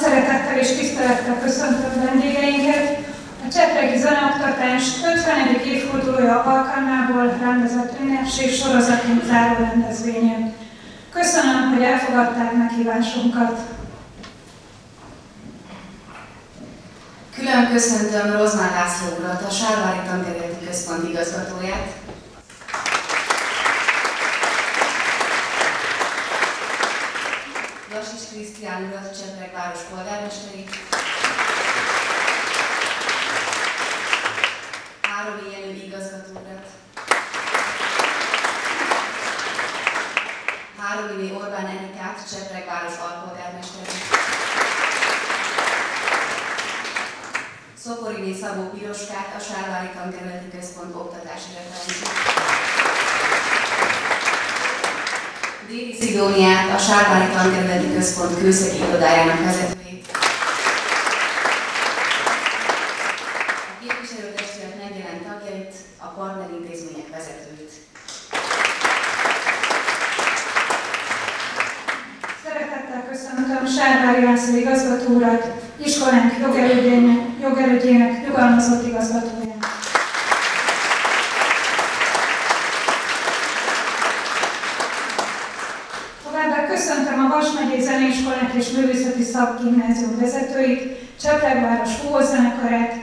szeretettel és tisztelettel köszöntöm vendégeinket. A Csepregi Zeneoktatás 50. évfordulója alkalmából rendezett ünnepség sorozatunk záró rendezvényen. Köszönöm, hogy elfogadták meghívásunkat. Külön köszöntöm Rozmán László urat, a Sárvári Tanterületi Központ igazgatóját, Lasics Krisztián urat, Csepreg város polgármesterét, Háromi Jenő igazgató urat, Háromi Orbán Enikát, Csepreg város alpolgármesterét, Szoporiné Szabó Piroskát, a Sárvári Tankerületi Központ oktatási referensét. Déri Szidóniát, a Sárvári Tankerületi Központ kőszegi irodájának vezetőjét. A képviselőtestület megjelent tagjait, a partnerintézmények vezetőit. Szeretettel köszöntöm Sárvári László igazgató urat, iskolánk jogelődjének, jogelődjének nyugalmazott igazgatóját. Továbbá köszöntöm a Vas megyei Zeneiskolák és Művészeti Szakgimnázium vezetőit, Cseplegváros Fúvózenekarát,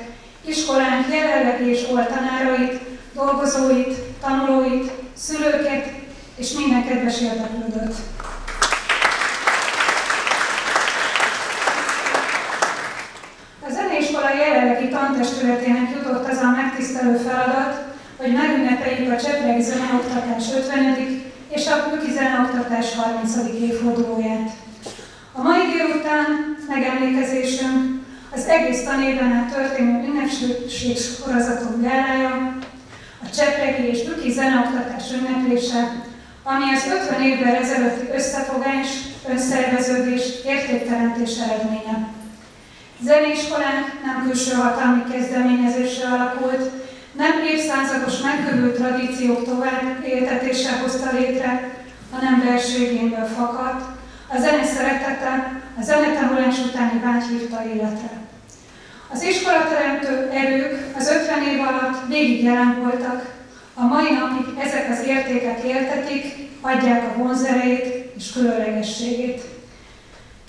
iskolánk jelenlegi és volt tanárait, dolgozóit, tanulóit, szülőket és minden kedves érdeklődőt. A zeneiskola jelenlegi tantestületének jutott az a megtisztelő feladat, hogy megünnepeljük a Csepregi Zeneoktatás 50. és a Zeneoktatás 30. évfordulóját. A mai délután megemlékezésünk az egész tanéven át történő ünnepség sorozatunk gálája, a Csepregi és Műki Zeneoktatás ünneplése, ami az 50 évvel ezelőtti összefogás, önszerveződés, értékteremtés eredménye. Zeneiskolánk nem külső hatalmi kezdeményezésre alakult, nem évszázados megkövült tradíciók tovább éltetése hozta létre, hanem verségénből fakadt, a zene szeretete, a zenetanulás utáni vágy hívta életre. Az iskolateremtő erők az 50 év alatt végig jelen voltak, a mai napig ezek az értékek éltetik, adják a vonzerejét és különlegességét.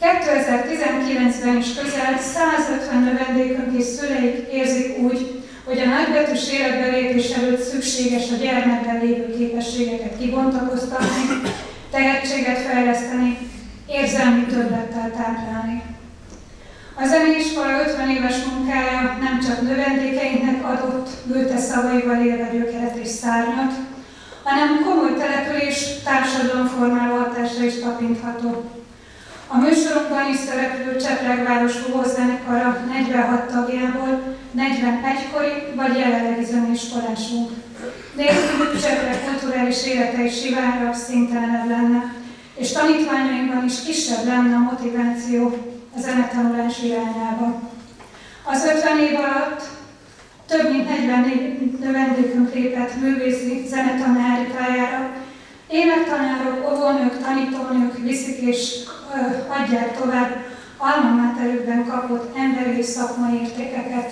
2019-ben is közel 150 növendékünk és szüleik érzik úgy, hogy a nagybetűs életbelépés előtt szükséges a gyermekben lévő képességeket kibontakoztatni, tehetséget fejleszteni, érzelmi többlettel táplálni. A zeneiskola 50 éves munkája nem csak növendékeinknek adott, bőte szavaival élve gyökeret és szárnyat, hanem komoly település társadalomformáló hatásra is tapintható. A műsorunkban is szereplő Cseplegváros zenekara 46 tagjából 41 kori vagy jelenlegi zeneiskolásunk. Nélkülük Csepreg kulturális élete is sivárabb, szintelenebb lenne, és tanítványainkban is kisebb lenne a motiváció a zenetanulás irányába. Az 50 év alatt több mint 40 növendékünk lépett művészi zenetanári pályára, Énektanárok, óvónők, tanítónők viszik és adják tovább alma materükben kapott emberi szakmai értékeket.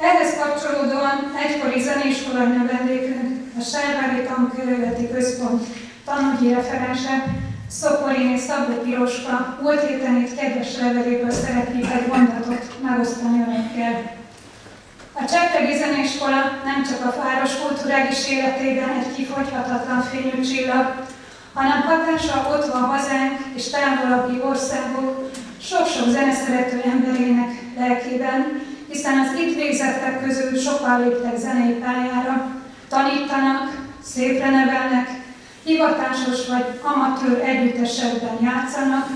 Ehhez kapcsolódóan egykori zeneiskola növendékünk, a Sárvári Tankörületi Központ tanúgyi referense, Szoporiné Szabó Piroska múlt héten itt kedves leveléből szeretnék egy mondatot megosztani önökkel. A Csepregi Zeneiskola nem csak a város kulturális életében egy kifogyhatatlan fényű csillag, hanem hatása ott van hazánk és távolabbi országok sok-sok zeneszerető emberének lelkében, hiszen az itt végzettek közül sokan léptek zenei pályára, tanítanak, szépre nevelnek, hivatásos vagy amatőr együttesekben játszanak,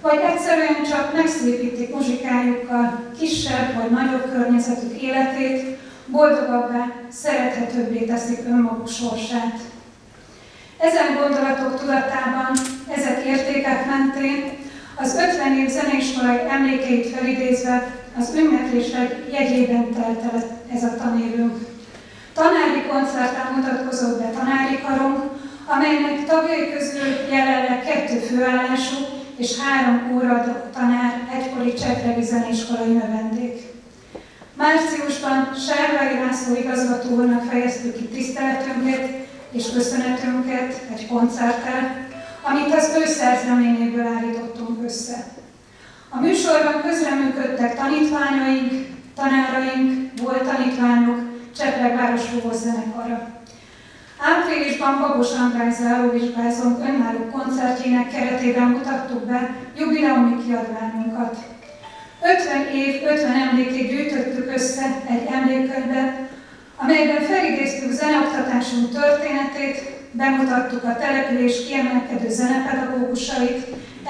vagy egyszerűen csak megszépítik muzsikájukkal kisebb vagy nagyobb környezetük életét, boldogabbá, szerethetőbbé teszik önmaguk sorsát. Ezen gondolatok tudatában, ezek értékek mentén az 50 év zeneiskolai emlékeit felidézve az ünneplések jegyében telt el ez a tanévünk. Tanári koncerten mutatkozott be tanári karunk, amelynek tagjai közül jelenleg kettő főállású és három óra tanár egykori csepregi zeneiskolai növendék. Márciusban Sárvári László igazgatónak fejeztük ki tiszteletünket és köszönetünket egy koncerttel, amit az ő szerzeményéből állítottunk össze. A műsorban közreműködtek tanítványaink, tanáraink, volt tanítványok, Csepreg Városfogó zenekara. Áprilisban Babos András záróvizsgázónk önálló koncertjének keretében mutattuk be jubileumi kiadványunkat. 50 év, 50 emlékét gyűjtöttük össze egy emlékkönyvbe, amelyben felidéztük zeneoktatásunk történetét, bemutattuk a település kiemelkedő zenepedagógusait,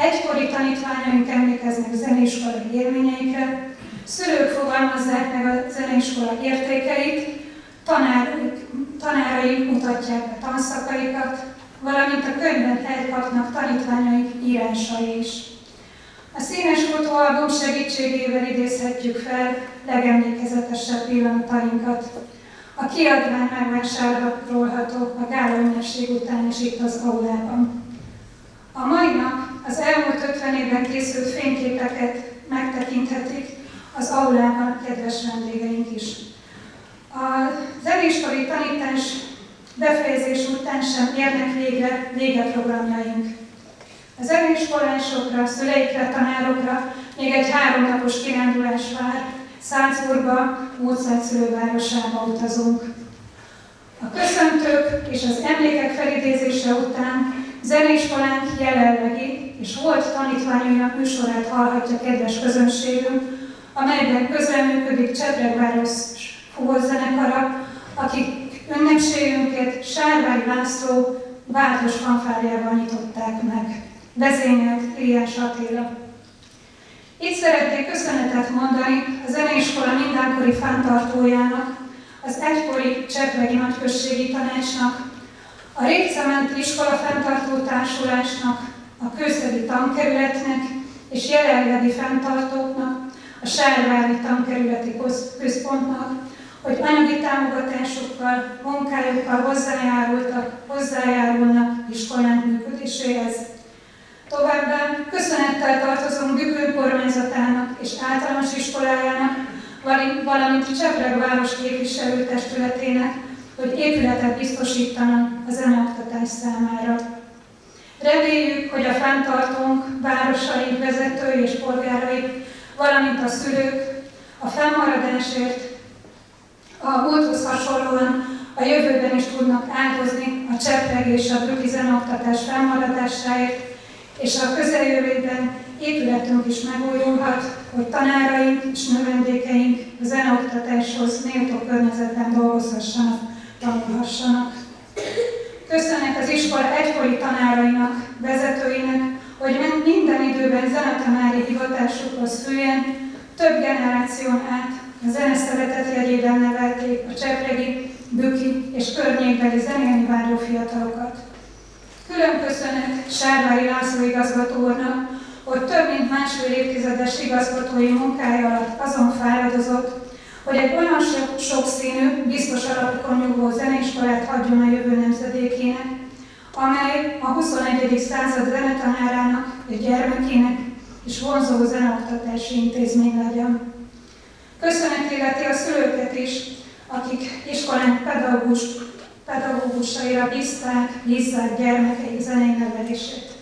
egykori tanítványaink emlékeznek zeneiskolai élményeikre, szülők fogalmazzák meg a zeneiskola értékeit, tanáraink, tanáraink mutatják be tanszakaikat, valamint a könyvben elkapnak tanítványaink írásai is. A színes fotóalbum segítségével idézhetjük fel legemlékezetesebb pillanatainkat. A kiadvány megvásárolható a gála után is itt az aulában. A mai nap az elmúlt 50 évben készült fényképeket megtekinthetik az aulában kedves vendégeink is. A zenéskolai tanítás befejezés után sem érnek végre vége programjaink. A zeneiskolásokra, szüleikre, tanárokra még egy háromnapos kirándulás vár, Szácburgba, Mozart szülővárosába utazunk. A köszöntők és az emlékek felidézése után zeneiskolánk jelenlegi és volt tanítványainak műsorát hallhatja kedves közönségünk, amelyben közreműködik Csepregváros zenekara, akik ünnepségünket Sárvány László váltos fanfárjával nyitották meg. Vezényelt Iliás Attila. Itt szeretnék köszönetet mondani a zeneiskola mindenkori fenntartójának, az egykori Csepregi Nagyközségi Tanácsnak, a Régcementi Iskola Fenntartó Társulásnak, a Kőszegi Tankerületnek és jelenlegi fenntartóknak, a Sárvári Tankerületi Központnak, hogy anyagi támogatásokkal, munkájukkal hozzájárultak, hozzájárulnak iskolánk működéséhez. Továbbá köszönettel tartozom Gübő kormányzatának és általános iskolájának, valamint Csepreg város képviselőtestületének, hogy épületet biztosítanak a zeneoktatás számára. Reméljük, hogy a fenntartónk, városai, vezetői és polgárai, valamint a szülők a fennmaradásért a múlthoz hasonlóan a jövőben is tudnak áldozni a csepreg és a bőki zenoktatás felmaradásáért, és a közeljövőben épületünk is megújulhat, hogy tanáraink és növendékeink a zeneoktatáshoz méltó környezetben dolgozhassanak, tanulhassanak. Köszönet az iskola egykori tanárainak, vezetőinek, hogy minden időben zenetanári hivatásukhoz fűen több generáción át a zene szeretet jegyében nevelték a csepregi, büki és környékbeli zenélni váró fiatalokat. Külön köszönet Sárvári László igazgatónak, hogy több mint másfél évtizedes igazgatói munkája alatt azon fáradozott, hogy egy olyan sokszínű, biztos alapokon nyugvó zeneiskolát hagyjon a jövő nemzedékének, amely a 21. század zenetanárának és gyermekének és vonzó zeneoktatási intézmény legyen. Köszönet illeti a szülőket is, akik iskolánk pedagógus, pedagógusaira bízták, bízzák gyermekeik zenei nevelését.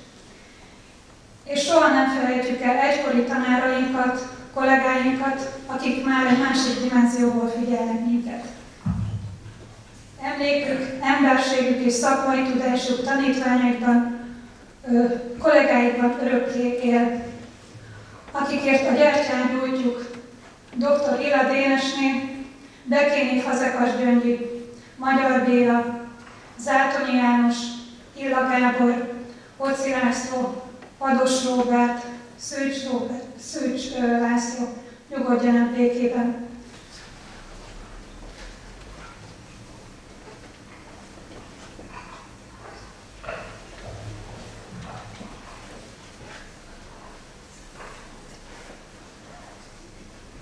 És soha nem felejtjük el egykori tanárainkat, kollégáinkat, akik már egy másik dimenzióból figyelnek minket. Emlékük, emberségük és szakmai tudásuk tanítványaikban, kollégáikban örökké él, akikért a gyertyán gyújtjuk dr. Ila Dénesné, Bekéni Fazekas Gyöngyi, Magyar Béla, Zátonyi János, Illa Gábor, Hoci László, Pados Róbert, Szűcs, Róbert, Szűcs László, nyugodjanak békében.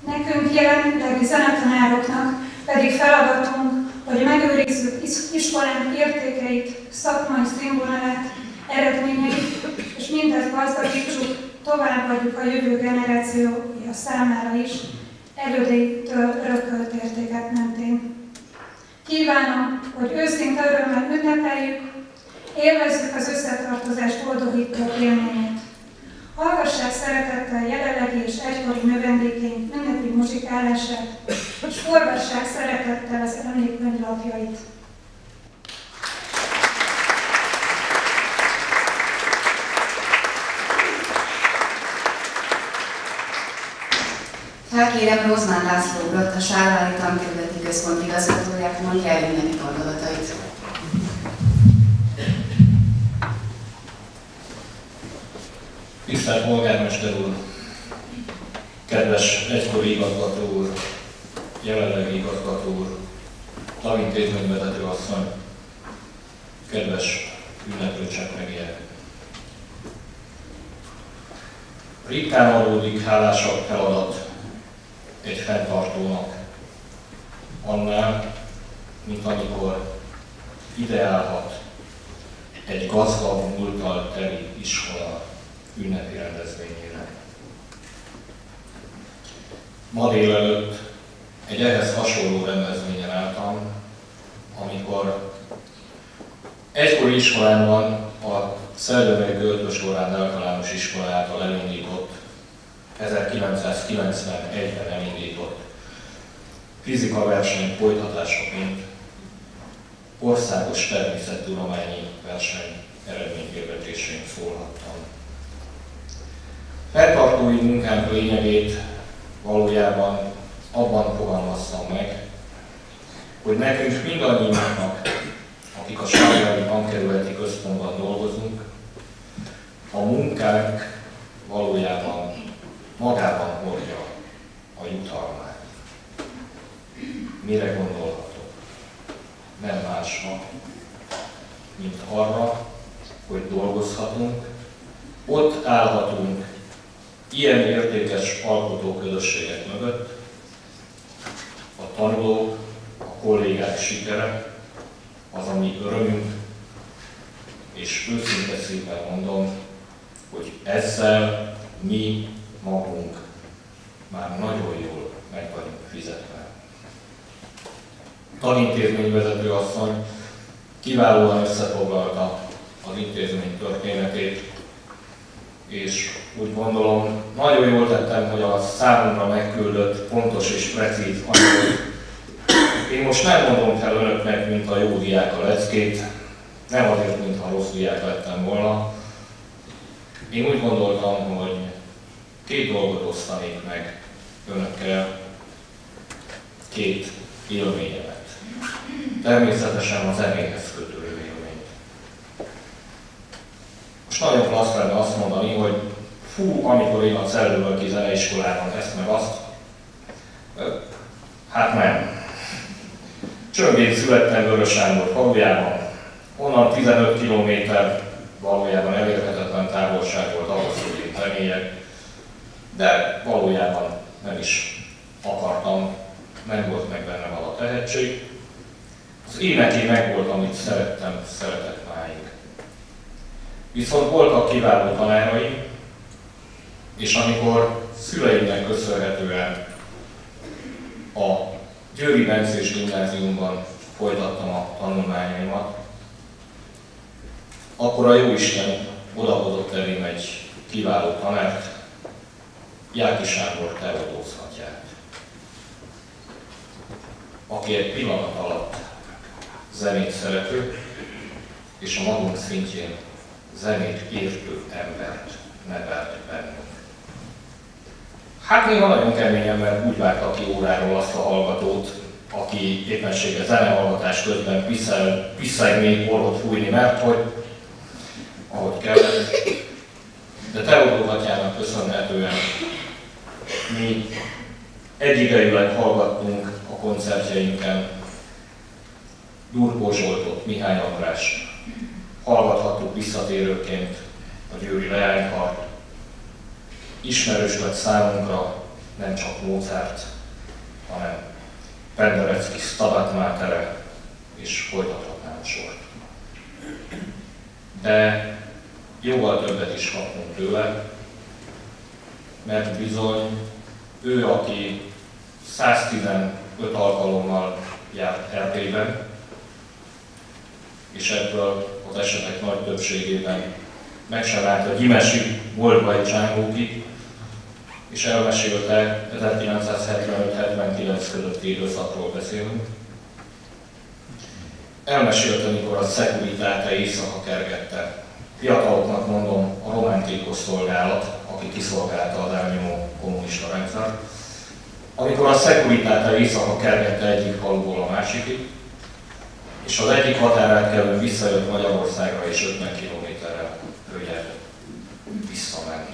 Nekünk jelenlegi zenetanároknak pedig feladatunk, hogy megőrizzük iskolánk értékeit, szakmai színvonalát, eredményeit, és mindezt gazdagítsuk továbbadjuk a jövő generációja számára is, elődétől örökölt értékek mentén. Kívánom, hogy őszinte örömmel ünnepeljük, élvezzük az összetartozást boldogító élményét. Hallgassák szeretettel jelenlegi és egykori növendékénk ünnepi muzsikálását, és forgassák szeretettel az emlékkönyvlapjait. Felkérem Rozmán László urat, a Sárvári Tankerületi Központ igazgatóját, mondja el ünnepi gondolatait. Tisztelt polgármester úr, kedves egykori igazgató úr, jelenlegi igazgató úr, tagintézményvezető asszony, kedves ünneplő csekmegiek. Ritkán adódik hálásabb feladat egy fenntartónak annál, mint amikor ideálhat egy gazdag múltal teli iskola ünnepi rendezvényére. Ma délelőtt egy ehhez hasonló rendezvényen álltam, amikor egykori iskolában a Szerdövei Göltös Lorán általános iskola által elindított, 1991-ben elindított fizika verseny folytatásaként országos természettudományi verseny eredményhirdetésén szólhattam. Feltartói munkánk lényegét valójában abban fogalmaztam meg, hogy nekünk mindannyiunknak, akik a Sárgári Tankerületi Központban dolgozunk, a munkánk valójában magában hordja a jutalmát. Mire gondolhatok? Nem másra, mint arra, hogy dolgozhatunk, ott állhatunk ilyen értékes alkotóközösségek mögött, a tanulók, a kollégák sikere, az, ami örömünk, és őszinte szépen mondom, hogy ezzel mi magunk már nagyon jól meg vagyunk fizetve. Tanintézményvezető asszony kiválóan összefoglalta az intézmény történetét, és úgy gondolom, nagyon jól tettem, hogy a számunkra megküldött pontos és precíz anyagot. Én most nem mondom fel önöknek, mint a jó diák a leckét, nem azért, mintha rossz diák lettem volna. Én úgy gondoltam, hogy két dolgot osztanék meg önökkel, két élményemet. Természetesen a zenéhez kötődő Most nagyon klassz lenne azt mondani, hogy fú, amikor én a Cellővölki Zeneiskolában ezt meg azt, hát nem. Csöngén születtem Vörös Sándor falujában, onnan 15 km valójában elérhetetlen távolság volt ahhoz, hogy én zenéjek, de valójában nem is akartam, nem volt meg bennem a tehetség. Az éneké meg volt, amit szerettem, szeretett máig. Viszont voltak kiváló tanáraim, és amikor szüleimnek köszönhetően a Győri Bencés Gimnáziumban folytattam a tanulmányaimat, akkor a Jóisten odahozott elém egy kiváló tanárt, Jáki Sándor Teodózhatját, aki egy pillanat alatt zenét szerető, és a magunk szintjén zenét értő embert nevelt bennünk. Hát néha nagyon kemény ember úgy vágta ki óráról azt a hallgatót, aki éppensége zenehallgatás közben piszeg még orrot fújni, mert hogy ahogy kellett. De Teodor atyának köszönhetően mi egyidejűleg hallgattunk a koncertjeinken Durkó Zsoltot, Mihály András, hallgathattuk visszatérőként a Győri Leánykart, ismerős lett számunkra nem csak Mozart, hanem Penderecki Stabat Matere, és folytathatnám a sort. De jóval többet is kapunk tőle, mert bizony ő, aki 115 alkalommal járt Erdélyben, és ebből az esetek nagy többségében meg sem állt a Gyimesi Volgai Csángóki, és elmesélte 1975-79 közötti időszakról beszélünk. Elmesélte, mikor a Securitate éjszaka kergette. Fiataloknak mondom, a romantikus szolgálat, aki kiszolgálta az elnyomó kommunista rendszer. Amikor a Securitate éjszaka kergette egyik faluból a másikig, és az egyik határát kellő visszajött Magyarországra és 50 kilométerrel ugye visszament.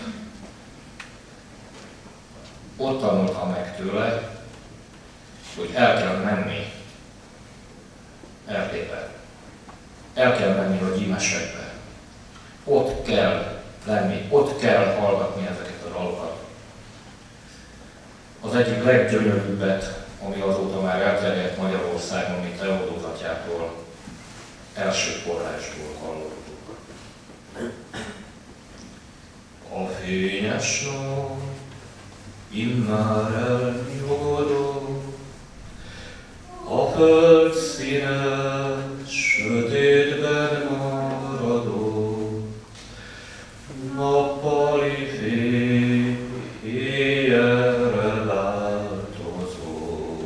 Ott tanulta meg tőle, hogy el kell menni Erdélybe. El kell menni a gyímesekbe. Ott kell lenni, ott kell hallgatni ezeket a dalokat. Az egyik leggyönyörűbbet, ami azóta már elterjedt Magyarországon, mint atyától, első forrásból hallottuk. A fényes nap immár elnyugodott, a föld színe sötétben maradó, nappali fény éjjelre változó.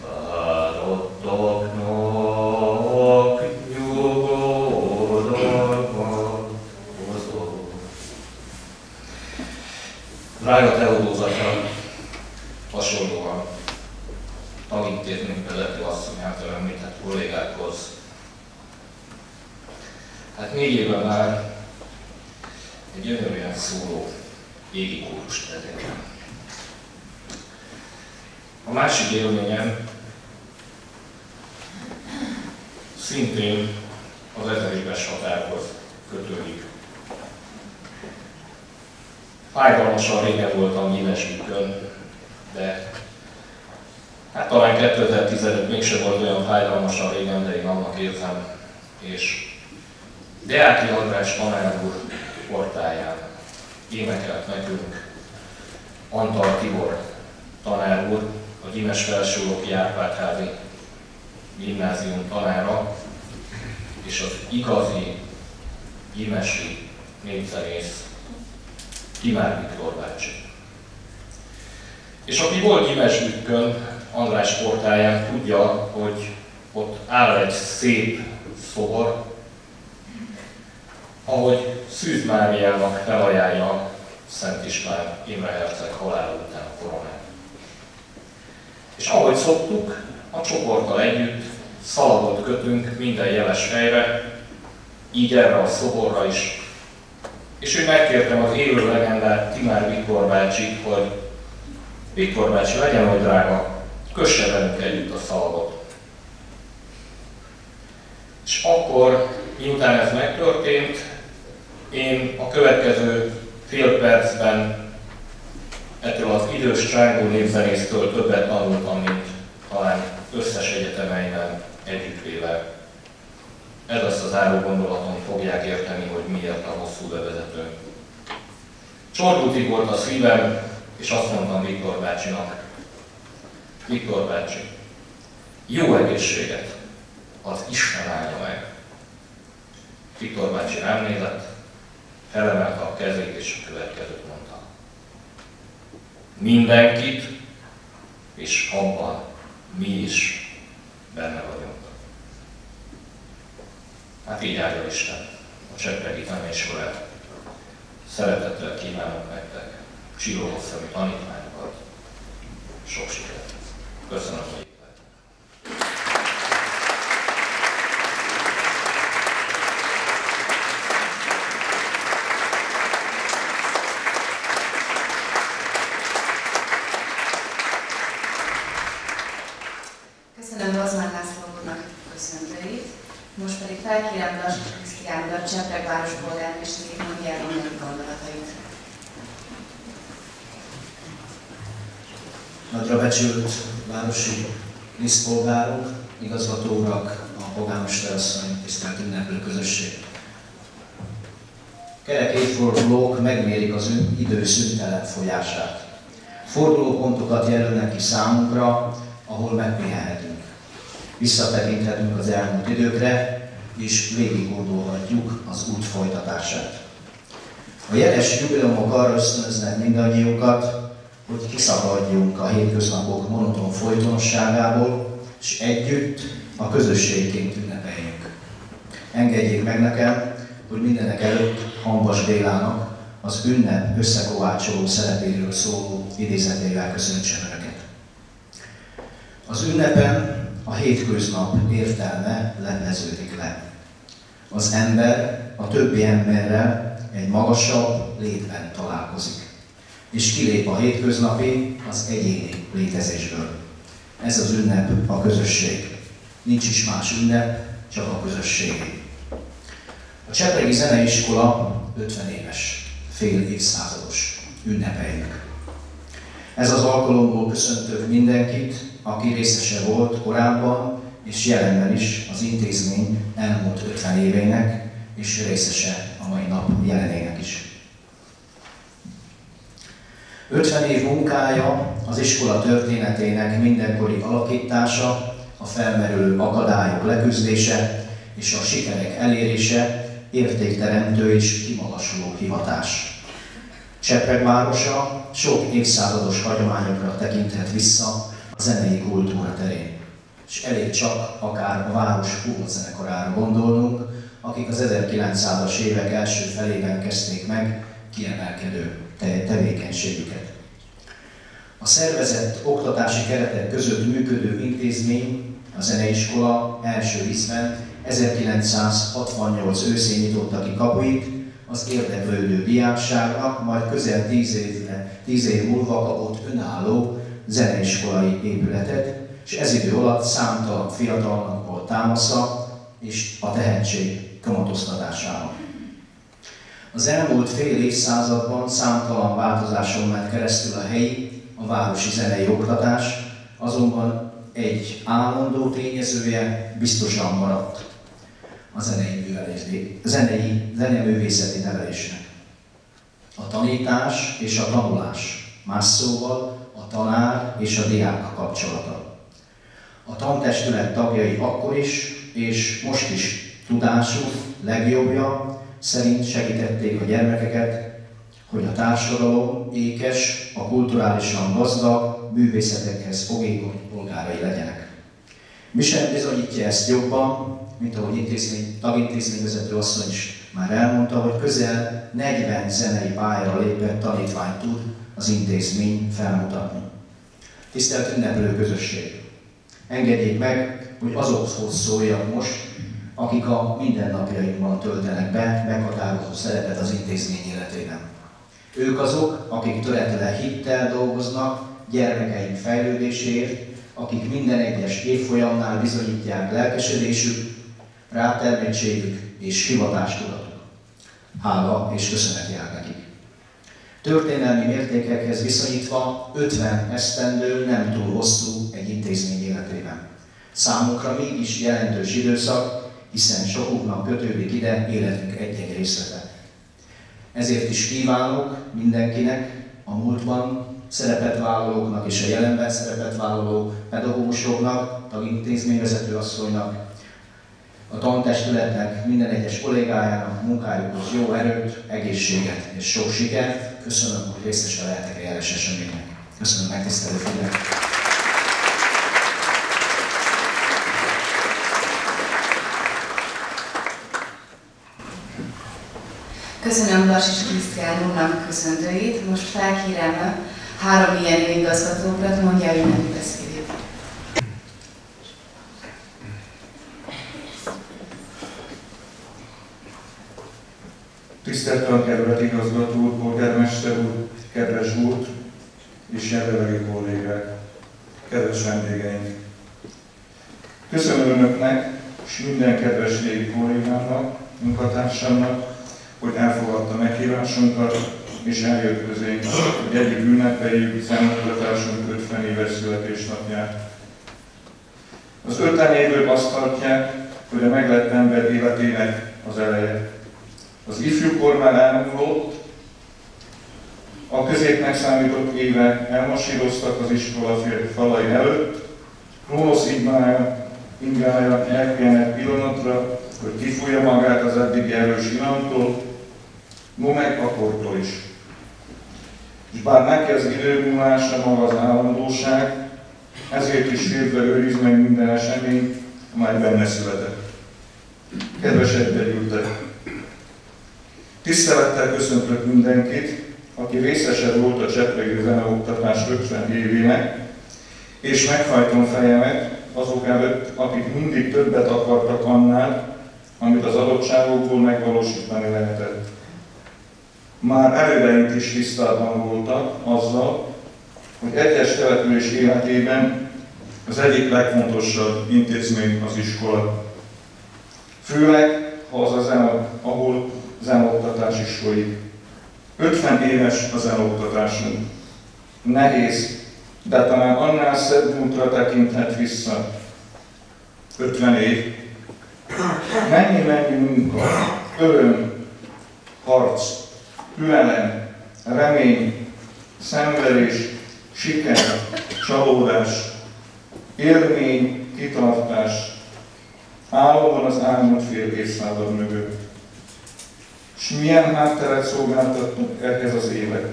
Fáradtaknak nyugodalmat hozó. Drága Teodózatja, hasonlóan tanintézmény vezető asszony által említett kollégákhoz. Hát négy éve már egy gyönyörűen szóló égi kórust vezérlem. A másik élményem szintén az ezer éves határhoz kötődik. Fájdalmasan régen voltam nyilesükön, de hát talán 2015 mégsem volt olyan fájdalmasan régen, de én annak érzem, és Deáki András tanár úr portáján énekelt nekünk Antal Tibor tanár úr, a Gyimes Felsőlóki Árpádházi gimnázium tanára, és az igazi gyimesi népzenész Timár Viktor bácsi. És aki volt Gyimesbükkön, András portáján tudja, hogy ott áll egy szép szobor, ahogy Szűz Máriának felajánlja Szent István Imre Herceg halála után a koronát. És ahogy szoktuk, a csoporttal együtt szalagot kötünk minden jeles helyre, így erre a szoborra is. És én megkértem az élő legendát Timár Viktor bácsit, hogy Viktor bácsi, legyen hogy drága, kösse velünk együtt a szalagot. És akkor, miután ez megtörtént, én a következő fél percben ettől az idős csángó népzenésztől többet tanultam, mint talán összes egyetemeiben együttvéve. Ez lesz az záró gondolatom, fogják érteni, hogy miért a hosszú bevezető. Csordultig volt a szívem, és azt mondtam Viktor bácsinak, Viktor bácsi, jó egészséget, az Isten állja meg. Viktor bácsi rám nézett, felemelte a kezét, és a következőt mondta. Mindenkit, és abban mi is benne vagyunk. Hát így áldja Isten a cseppegi tanésorát. Szeretettel kívánok nektek szemű tanítványokat. Sok sikert! Köszönöm, hogy itt. Köszönöm Rozmán László úrnak köszöntőit. Most pedig felkérem Lassas Krisztián urat, Csepreg város polgármesterét, mondja el a gondolatait. Nagyra becsült városi díszpolgárok, igazgató urak, a polgármester asszony, tisztelt ünneplő közösség. Kerek évfordulók megmérik az idő szüntelen folyását. Fordulópontokat jelölnek ki számunkra, ahol megpihenhetünk. Visszatekinthetünk az elmúlt időkre, és végig gondolhatjuk az út folytatását. A jeles jubileumok arra ösztönöznek mindannyiunkat, hogy kiszabadjunk a hétköznapok monoton folytonosságából, és együtt a közösségként ünnepeljünk. Engedjék meg nekem, hogy mindenek előtt Hambas Bélának az ünnep összekovácsoló szerepéről szóló idézetével köszöntsem Önöket. Az ünnepen a hétköznap értelme lepleződik le. Az ember a többi emberrel egy magasabb létben találkozik, és kilép a hétköznapi, az egyéni létezésből. Ez az ünnep a közösség. Nincs is más ünnep, csak a közösség. A Csepregi Zeneiskola 50 éves, fél évszázados ünnepeljük. Ez az alkalomból köszöntök mindenkit, aki részese volt korábban és jelenben is az intézmény elmúlt 50 évének, és részese a mai nap jelenének is. 50 év munkája, az iskola történetének mindenkori alakítása, a felmerülő akadályok leküzdése és a sikerek elérése értékteremtő és kimagasuló hivatás. Csepreg városa sok évszázados hagyományokra tekinthet vissza zenei kultúra terén. És elég csak akár a város zenekorára gondolnunk, akik az 1900-as évek első felében kezdték meg kiemelkedő tevékenységüket. A szervezett oktatási keretek között működő intézmény, a zeneiskola első ízben 1968 őszén nyitotta ki kapuit az érdeklődő diákságnak, majd közel 10 évre, 10 év múlva kapott önálló zeneiskolai épületet, és ez idő alatt számtalan fiatalnak volt támasza és a tehetség kamatoztatásában. Az elmúlt fél évszázadban számtalan változáson ment keresztül a helyi, a városi zenei oktatás, azonban egy állandó tényezője biztosan maradt a zenei, zenei, zeneművészeti nevelésnek. A tanítás és a tanulás, más szóval tanár és a diák kapcsolata. A tantestület tagjai akkor is, és most is tudásuk legjobbja szerint segítették a gyermekeket, hogy a társadalom ékes, a kulturálisan gazdag, művészetekhez fogékony polgárai legyenek. Mi sem bizonyítja ezt jobban, mint ahogy intézmény, tagintézményvezető asszony is már elmondta, hogy közel 40 zenei pályára lépett tanítványt tud az intézmény felmutatni. Tisztelt ünneplő közösség! Engedjék meg, hogy azokhoz szóljak most, akik a mindennapjainkban töltenek be meghatározó szerepet az intézmény életében. Ők azok, akik töretlen hittel dolgoznak gyermekeink fejlődéséért, akik minden egyes évfolyamnál bizonyítják lelkesedésük, rátermettségük és hivatástudatuk. Hála és köszönet jár nekik. Történelmi mértékekhez viszonyítva 50 esztendő nem túl hosszú egy intézmény életében. Számunkra mégis jelentős időszak, hiszen sokuknak kötődik ide életünk egy-egy részlete. Ezért is kívánok mindenkinek a múltban szerepet vállalóknak és a jelenben szerepet vállaló pedagógusoknak, tagintézményvezető asszonynak, a tantestületnek, minden egyes kollégájának, munkájukhoz jó erőt, egészséget és sok sikert. Köszönöm, hogy részese lehetek a jeles eseménynek. Köszönöm megtisztelő figyelmet. Köszönöm Lasis Krisztián úrnak köszöntőit. Most felkérem három ilyen igazgatókat, mondja el ünnepű beszédét. Tisztelt Tankerület igazgató úr és jelenlegi kollégák, kedves vendégeink! Köszönöm Önöknek és minden kedves régi kollégának, munkatársamnak, hogy elfogadta meghívásunkat, és eljött közénk, hogy együtt ünnepeljük szemoktatásunk 50 éves születésnapját. Az 50 évből azt tartják, hogy a meglett ember életének az eleje. Az ifjúkor már elmúlott, a középnek számított évek elmasíroztak az iskola falai előtt, Rónosz ingája elkeljen egy pillanatra, hogy kifújja magát az eddig erős iramtól, no meg kortól is. És bár neki az időmúlása maga az állandóság, ezért is félve őriz meg minden esemény, amely benne született. Kedves egybegyűltek! Tisztelettel köszöntök mindenkit, aki részese volt a Csepregi zeneoktatás 50 évének, és meghajtom fejemet azok előtt, akik mindig többet akartak annál, amit az adottságokból megvalósítani lehetett. Már elődeink is tisztában voltak azzal, hogy egyes település életében az egyik legfontosabb intézmény az iskola. Főleg, ha az az ahol zenoktatás is folyik. 50 éves az eloktatásunk. Nehéz, de talán annál szebb múltra tekinthet vissza. 50 év. Mennyi-mennyi munka, öröm, harc, türelem, remény, szenvedés, siker, csalódás, élmény, kitartás, álomban az elmúlt fél évszázad mögött. És milyen hátteret szolgáltatnak ehhez az élet.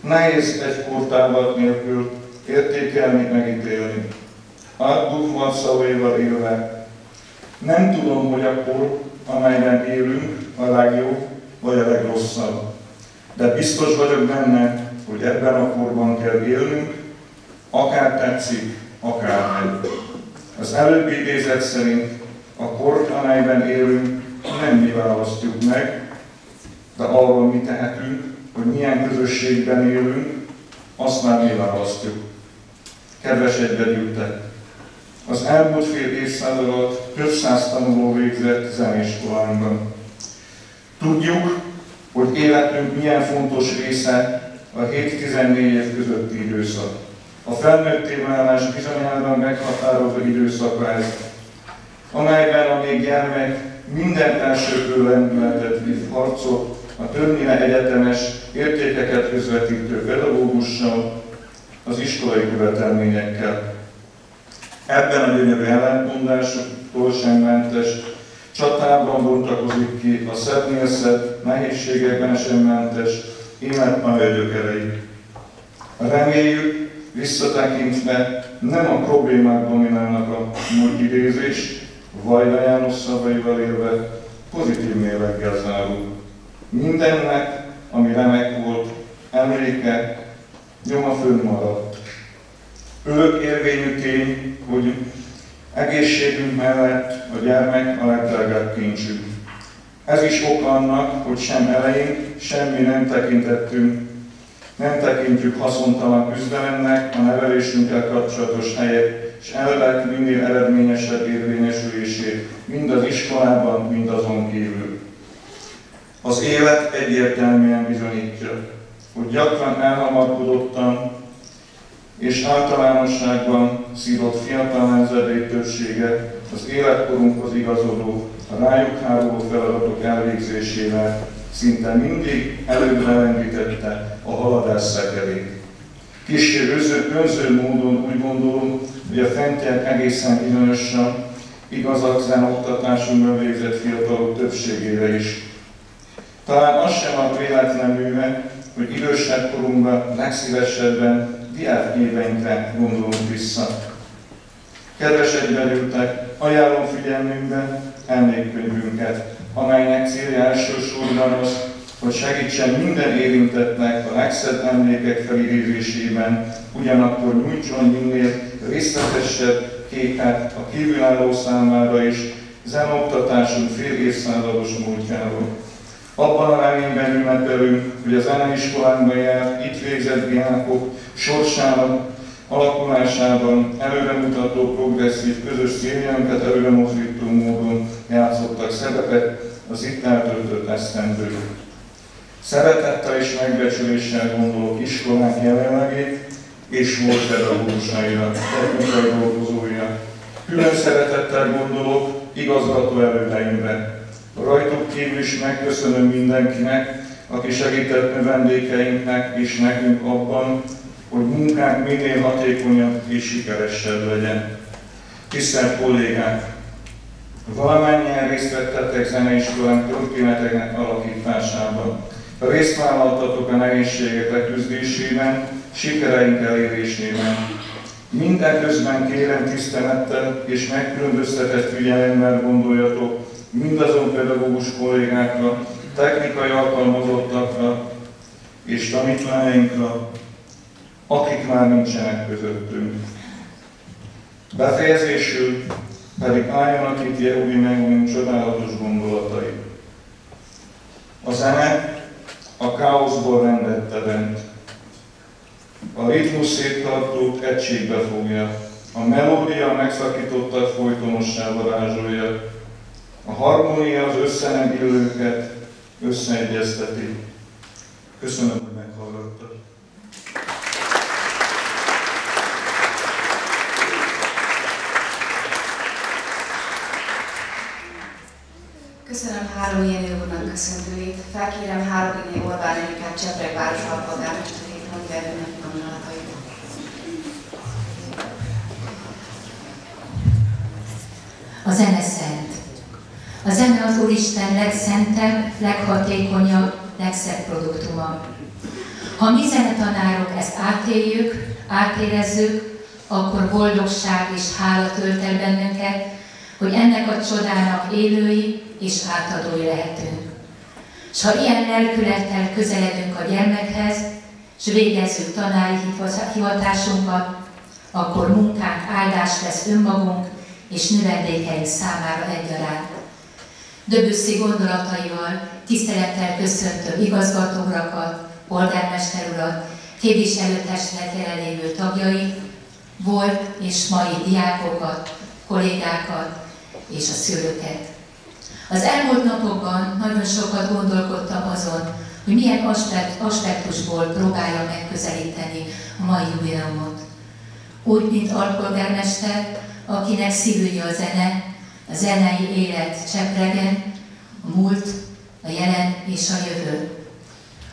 Nehéz egy kortávat nélkül értékelni, megítélni. Átdugva szavaival élve. Nem tudom, hogy a kor, amelyben élünk, a legjobb vagy a legrosszabb. De biztos vagyok benne, hogy ebben a korban kell élnünk, akár tetszik, akár nem. Az előbbi idézet szerint a kort, amelyben élünk, nem mi választjuk meg, de arról mi tehetünk, hogy milyen közösségben élünk, azt már mi választjuk. Kedves egybegyűltek! Az elmúlt fél évszázad alatt több száz tanuló végzett zenéiskolánkban. Tudjuk, hogy életünk milyen fontos része a 7-14 év közötti időszak. A felnőtté válás bizonyában meghatározó időszaka ez, amelyben a még gyermek minden elsőkő lendületet visz harcot a többnyire egyetemes értékeket közvetítő pedagógussal, az iskolai követelményekkel. Ebben a gyönyörű ellentmondásoktól sem mentes, csatában bontakozik ki a szebb, nehézségekben sem mentes, élet nagy gyökerei. Reméljük, visszatekintve nem a problémák dominálnak a múlt idézés, Vajda János szavaival élve pozitív méleggel zárul. Mindennek, ami remek volt, emléke, nyoma fönnmaradt. Örök érvényű tény, hogy egészségünk mellett a gyermek a legdrágább kincsünk. Ez is ok annak, hogy sem elején semmi nem tekintettünk, nem tekintjük haszontalan küzdelemnek a nevelésünkkel kapcsolatos helyet, és elvek minél eredményesebb érvényesülését, mind az iskolában, mind azon kívül. Az élet egyértelműen bizonyítja, hogy gyakran elhamarkodottan és általánosságban szívott fiatal nemzedék többsége az életkorunkhoz igazodó, a rájuk háruló feladatok elvégzésével szinte mindig előbbre lendítette a haladás szekerét. Kissé önző módon úgy gondolom, hogy a fentiek egészen bizonyosan igazak zen oktatásunkban végzett fiatalok többségére is talán az sem a véletlen műve, hogy idősebb korunkban legszívesebben diáknyéveinkre gondolunk vissza. Kedves egybelültek, ajánlom figyelmünkbe emlékkönyvünket, amelynek célja elsősorban az, hogy segítsen minden érintettnek a legszebb emlékek felidézésében, ugyanakkor nyújtson minél részletesebb képet a kívülálló számára is zenoktatásunk fél évszázados múltjáról. Abban a reményben ünnepelünk, hogy az zeneiskolánkban jár itt végzett diákok sorsának alakulásában előremutató, progresszív, közös céljainkat előre mozdító módon játszottak szerepet az itt eltöltött esztendők. Szeretettel és megbecsüléssel gondolok iskolák jelenlegét és volt pedagógusaira, technikai dolgozóira. Külön szeretettel gondolok igazgató elődeimre, Rajtuk kívül is megköszönöm mindenkinek, aki segített növendékeinknek és nekünk abban, hogy munkánk minél hatékonyabb és sikeresebb legyen. Tisztelt kollégák! Valamennyien részt vettettek zeneiskolánk történeteknek alakításában. Részt vállaltatok a nehézségek leküzdésében, sikereink elérésében. Minden kérem tisztelettel és megkülönböztetett figyelemmel gondoljatok mindazon pedagógus kollégákra, technikai alkalmazottakra és tanítványainkra, akik már nincsenek közöttünk. Befejezésül pedig álljanak itt Jehudi Megunin csodálatos gondolatai. A zene a káoszból rendet teremt. A ritmus széttartót egységbe fogja. A melódia megszakítottat folytonossá varázsolja. A harmónia az összenegillőket összeegyezteti. Köszönöm, hogy meghallgattak. Köszönöm három ilyen úrnak köszöntőjét. Felkérem Hárogné Orbán Erikát Csepreg város alpolgármesterét, mondja önnek gondolatait. A zene szent. A zene az Úristen legszentebb, leghatékonyabb, legszebb produktuma. Ha mi zenetanárok ezt átéljük, átérezzük, akkor boldogság és hála tölt el bennünket, hogy ennek a csodának élői és átadói lehetünk. És ha ilyen lelkülettel közeledünk a gyermekhez, és végezzük tanári hivatásunkat, akkor munkánk áldás lesz önmagunk és növendékeink számára egyaránt. Döbüsszi gondolataival tisztelettel köszöntöm igazgatórakat, polgármester urat, képviselőtestület jelenlévő tagjai, volt és mai diákokat, kollégákat és a szülőket. Az elmúlt napokban nagyon sokat gondolkodtam azon, hogy milyen aspektusból próbálja megközelíteni a mai jubileumot. Úgy, mint alpolgármester, akinek szívügye a zene, a zenei élet csepregen, a múlt, a jelen és a jövő.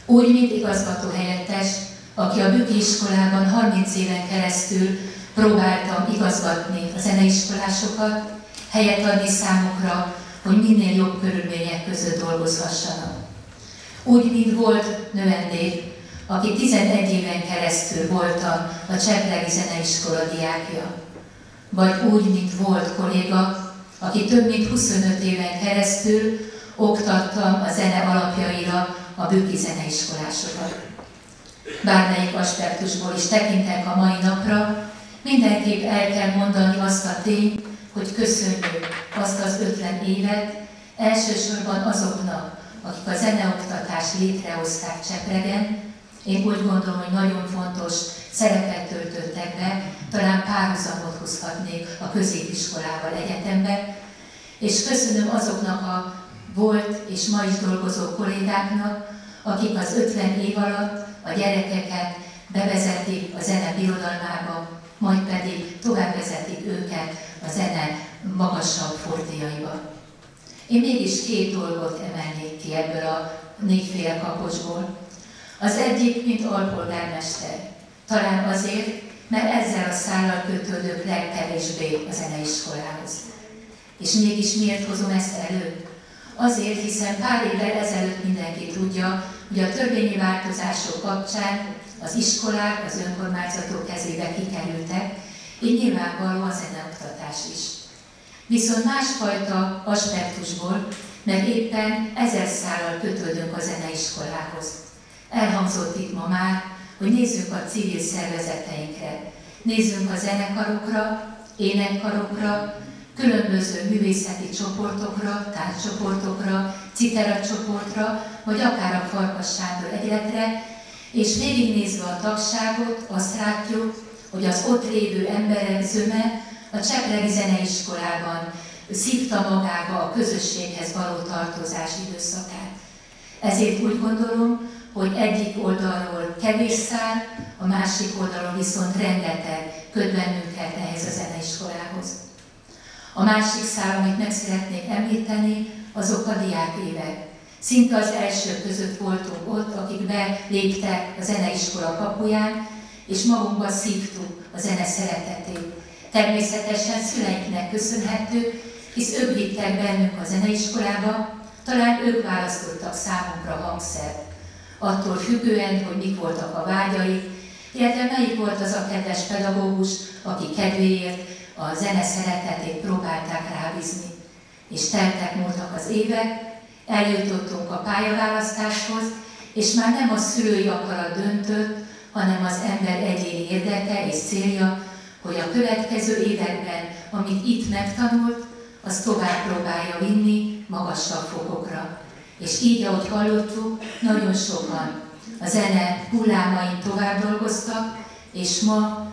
Úgy, mint igazgató helyettes, aki a Büki iskolában 30 éven keresztül próbáltam igazgatni a zeneiskolásokat, helyet adni számukra, hogy minél jobb körülmények között dolgozhassanak. Úgy, mint volt növendék, aki 11 éven keresztül volt a Csepregi Zeneiskola diákja, vagy úgy, mint volt kolléga, aki több mint 25 éven keresztül oktattam a zene alapjaira a bükki zeneiskolásokat. Bármelyik aspektusból is tekintek a mai napra, mindenképp el kell mondani azt a tényt, hogy köszönjük azt az 50 évet, elsősorban azoknak, akik a zeneoktatást létrehozták Csepregen. Én úgy gondolom, hogy nagyon fontos szerepet töltöttek be, talán párhuzamot hozhatnék a középiskolával egyetembe, és köszönöm azoknak a volt és ma is dolgozó kollégáknak, akik az 50 év alatt a gyerekeket bevezetik a zene birodalmába, majd pedig tovább vezetik őket a zene magasabb fortéjaiba. Én mégis két dolgot emelnék ki ebből a négyféle kapocsból. Az egyik, mint alpolgármester. Talán azért, mert ezzel a szállal kötődök legkevésbé a zeneiskolához. És mégis miért hozom ezt elő? Azért, hiszen pár évvel ezelőtt mindenki tudja, hogy a törvényi változások kapcsán az iskolák az önkormányzatok kezébe kikerültek, így nyilvánvaló a zeneoktatás is. Viszont másfajta aspektusból, mert éppen ezer szállal kötődünk a zeneiskolához. Elhangzott itt ma már, hogy nézzünk a civil szervezeteinkre, nézzünk a zenekarokra, énekkarokra, különböző művészeti csoportokra, tárcsoportokra, citera csoportra, vagy akár a Farkas Sándor és végignézve a tagságot, azt látjuk, hogy az ott lévő emberek zöme a Csepregi Zeneiskolában szívta magába a közösséghez való tartozás időszakát. Ezért úgy gondolom, hogy egyik oldalról kevés szál, a másik oldalon viszont rengeteg köt bennünket ehhez a zeneiskolához. A másik szál, amit meg szeretnék említeni, azok a diák évek. Szinte az első között voltunk ott, akik beléptek a zeneiskola kapuján, és magunkba szívtuk a zene szeretetét. Természetesen szüleinknek köszönhető, hisz ők vittek bennünk a zeneiskolába, talán ők választottak számunkra hangszert. Attól függően, hogy mik voltak a vágyai, illetve melyik volt az a kedves pedagógus, aki kedvéért a zene szeretetét próbálták rábízni. És teltek múltak az évek, eljutottunk a pályaválasztáshoz, és már nem a szülői akarat döntött, hanem az ember egyéni érdeke és célja, hogy a következő években, amit itt megtanult, az tovább próbálja vinni magasabb fokokra. És így, ahogy hallottuk, nagyon sokan a zene hullámain tovább dolgoztak, és ma